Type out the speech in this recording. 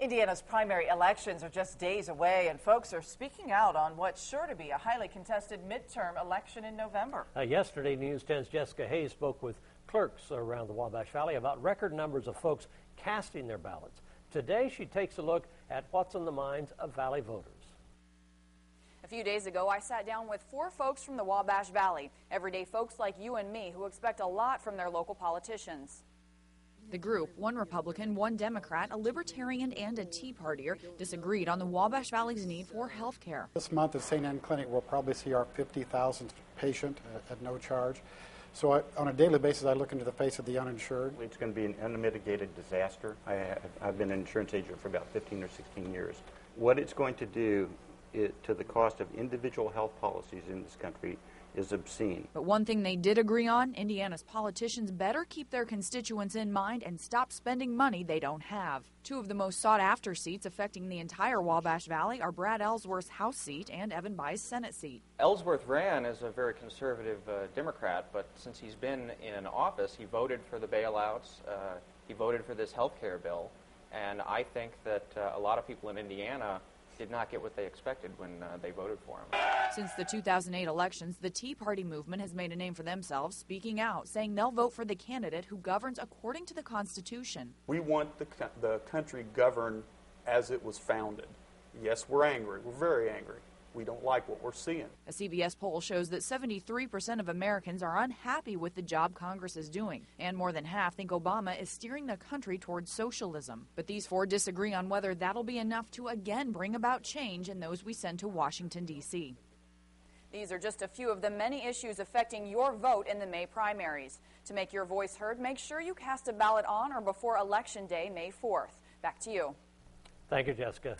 Indiana's primary elections are just days away, and folks are speaking out on what's sure to be a highly contested midterm election in November. Uh, yesterday, News 10's Jessica Hayes spoke with clerks around the Wabash Valley about record numbers of folks casting their ballots. Today, she takes a look at what's on the minds of Valley voters. A few days ago, I sat down with four folks from the Wabash Valley, everyday folks like you and me who expect a lot from their local politicians. The group, one Republican, one Democrat, a Libertarian, and a Tea Partier, disagreed on the Wabash Valley's need for health care. This month at St. Ann Clinic, we'll probably see our 50,000th patient at, at no charge. So I, on a daily basis, I look into the face of the uninsured. It's going to be an unmitigated disaster. I have, I've been an insurance agent for about 15 or 16 years. What it's going to do it, to the cost of individual health policies in this country is obscene. But one thing they did agree on Indiana's politicians better keep their constituents in mind and stop spending money they don't have. Two of the most sought after seats affecting the entire Wabash Valley are Brad Ellsworth's House seat and Evan Bayh's Senate seat. Ellsworth ran as a very conservative uh, Democrat, but since he's been in office, he voted for the bailouts, uh, he voted for this health care bill, and I think that uh, a lot of people in Indiana did not get what they expected when uh, they voted for him. Since the 2008 elections, the Tea Party movement has made a name for themselves, speaking out, saying they'll vote for the candidate who governs according to the Constitution. We want the, the country governed as it was founded. Yes, we're angry. We're very angry we don't like what we're seeing. A CBS poll shows that 73% of Americans are unhappy with the job Congress is doing, and more than half think Obama is steering the country towards socialism. But these four disagree on whether that'll be enough to again bring about change in those we send to Washington, D.C. These are just a few of the many issues affecting your vote in the May primaries. To make your voice heard, make sure you cast a ballot on or before Election Day, May 4th. Back to you. Thank you, Jessica.